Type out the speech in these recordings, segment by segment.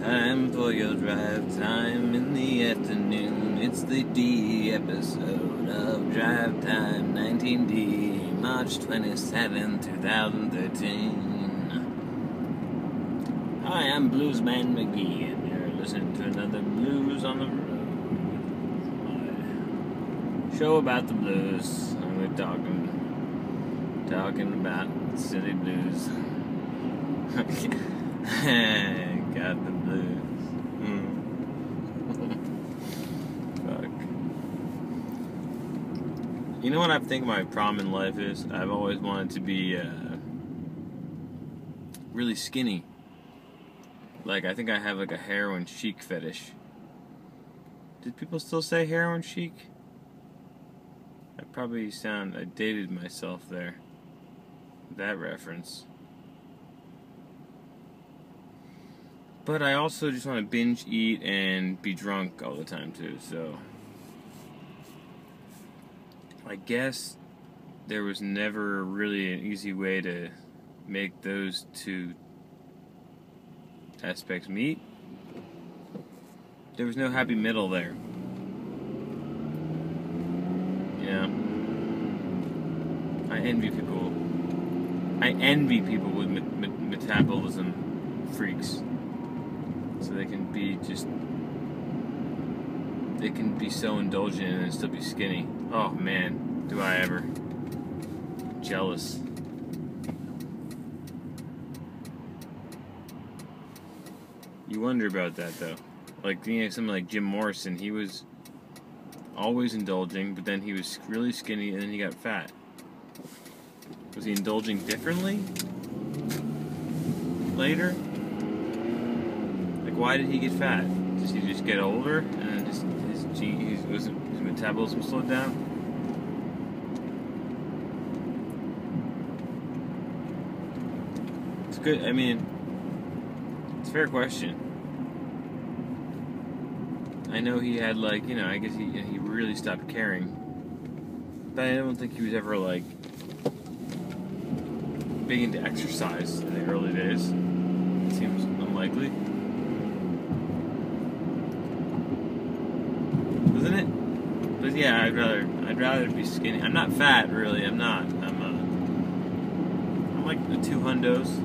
time for your drive time in the afternoon. It's the D episode of Drive Time 19D, March 27, 2013. Hi, I'm Bluesman McGee, and you're listening to another Blues on the Road. Show about the blues, and we're talking, talking about silly blues. Got the blues. Mm. Fuck. You know what I think my problem in life is? I've always wanted to be uh, really skinny. Like I think I have like a heroin chic fetish. Did people still say heroin chic? I probably sound I dated myself there. That reference. But I also just want to binge eat and be drunk all the time too, so I guess there was never really an easy way to make those two aspects meet. There was no happy middle there. Yeah. I envy people. I envy people with me- me- metabolism freaks so they can be just they can be so indulgent and still be skinny. Oh man, do I ever jealous. You wonder about that though. Like you know, something like Jim Morrison, he was always indulging, but then he was really skinny and then he got fat. Was he indulging differently later? Why did he get fat? Did he just get older and his his his, his metabolism slowed down? It's good. I mean, it's a fair question. I know he had like you know I guess he he really stopped caring, but I don't think he was ever like big into exercise in the early days. It seems unlikely. Isn't it? But yeah, I'd rather I'd rather be skinny. I'm not fat, really. I'm not. I'm uh, I'm like the two hundos.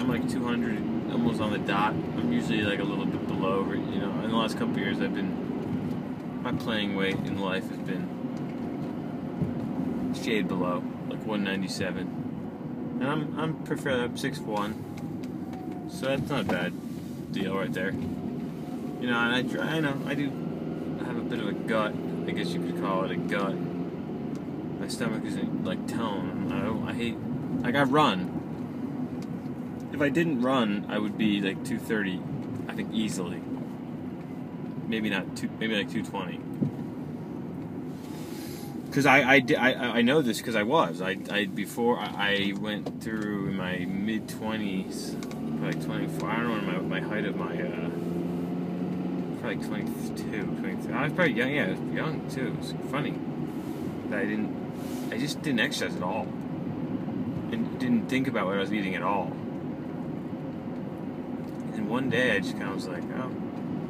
I'm like 200, almost on the dot. I'm usually like a little bit below. You know, in the last couple years, I've been my playing weight in life has been shade below, like 197, and I'm I'm prefer I'm six one, so that's not a bad deal right there. You know, and I try, I know I do bit of a gut. I guess you could call it a gut. My stomach isn't like tone. I don't. I hate. Like I run. If I didn't run, I would be like 230. I think easily. Maybe not two. Maybe like 220. Because I, I, I, I know this because I was. I, I before I I went through my mid 20s, like 24. I don't know my, my height of my. Uh, probably 22, 23. I was probably young. Yeah, I was young too. It's funny that I didn't. I just didn't exercise at all, and didn't think about what I was eating at all. And one day I just kind of was like, oh,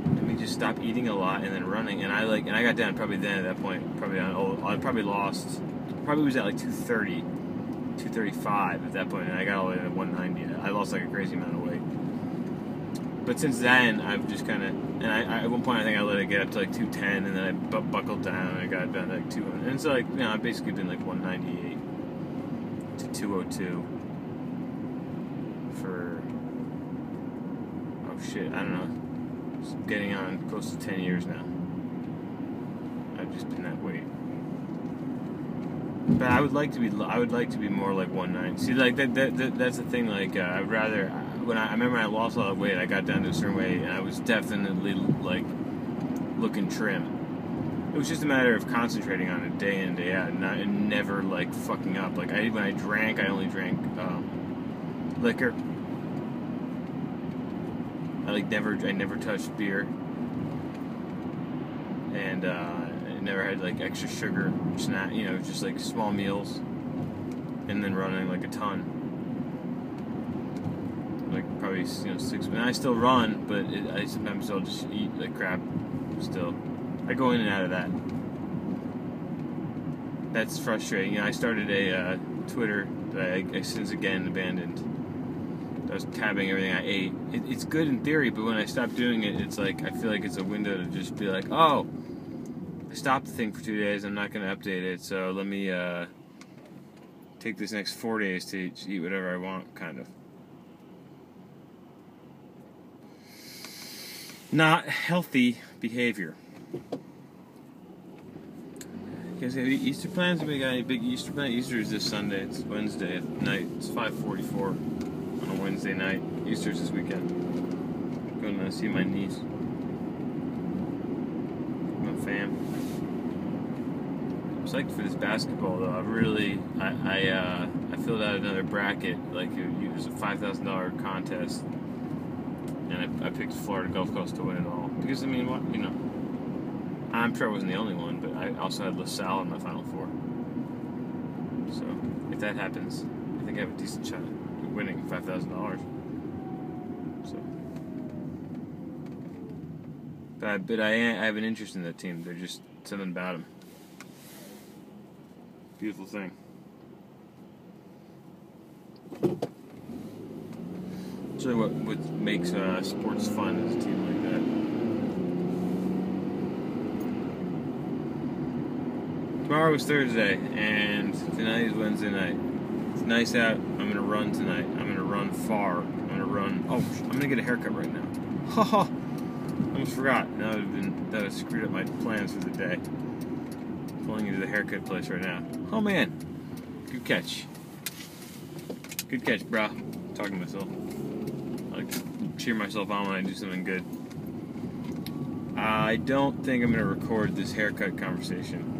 let me just stop eating a lot and then running. And I like, and I got down probably then at that point, probably on. Oh, I probably lost. Probably was at like 230, 235 at that point, and I got all the way to 190. I lost like a crazy amount of weight. But since then, I've just kind of, and I, I, at one point I think I let it get up to like 210, and then I bu- buckled down and I got down to like 200. And so like, you know, I've basically been like 198 to 202 for, oh shit, I don't know, it's getting on close to 10 years now. I've just been that weight. But I would like to be, I would like to be more like 190. See, like that, that, that that's the thing. Like uh, I'd rather when I, I remember I lost a lot of weight, I got down to a certain weight, and I was definitely like looking trim. It was just a matter of concentrating on it day in day out, and, not, and never like fucking up. Like I, when I drank, I only drank um, liquor. I like never, I never touched beer, and uh, I never had like extra sugar snack. You know, just like small meals, and then running like a ton. Probably you know six. And I still run, but it, I sometimes I'll just eat like crap. Still, I go in and out of that. That's frustrating. You know, I started a uh, Twitter that I, I since again abandoned. I was tabbing everything I ate. It, it's good in theory, but when I stop doing it, it's like I feel like it's a window to just be like, oh, I stopped the thing for two days. I'm not going to update it, so let me uh, take this next four days to eat whatever I want, kind of. Not healthy behavior. Guys have Easter plans? We got any big Easter plans? Easter is this Sunday. It's Wednesday at night. It's 5:44 on a Wednesday night. Easter's this weekend. I'm going to see my niece, my fam. I'm psyched for this basketball though. I really, I, I, uh, I filled out another bracket. Like it was a five thousand dollar contest, and I, I picked Florida Gulf Coast to win it all. Because I mean, what you know. I'm sure I wasn't the only one, but I also had LaSalle in my Final Four. So if that happens, I think I have a decent shot at winning five thousand dollars. So, but I, but I, I have an interest in that team. They're just something about them. Beautiful thing. What what makes uh, sports fun is a team like that. tomorrow is Thursday, and tonight is Wednesday night. It's nice out. I'm gonna run tonight. I'm gonna run far. I'm gonna run. Oh, I'm gonna get a haircut right now. Haha. Almost forgot. Now I've been that I screwed up my plans for the day. Pulling into the haircut place right now. Oh man, good catch. Good catch, brah. Talking to myself. Like cheer myself on when I do something good. I don't think I'm gonna record this haircut conversation.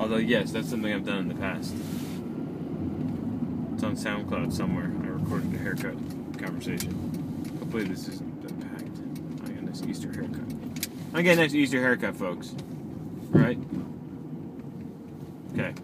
Although, yes, that's something I've done in the past. It's on SoundCloud somewhere. I recorded a haircut conversation. Hopefully, this isn't packed. I got a nice Easter haircut. I got a nice Easter haircut, folks. Right? Okay.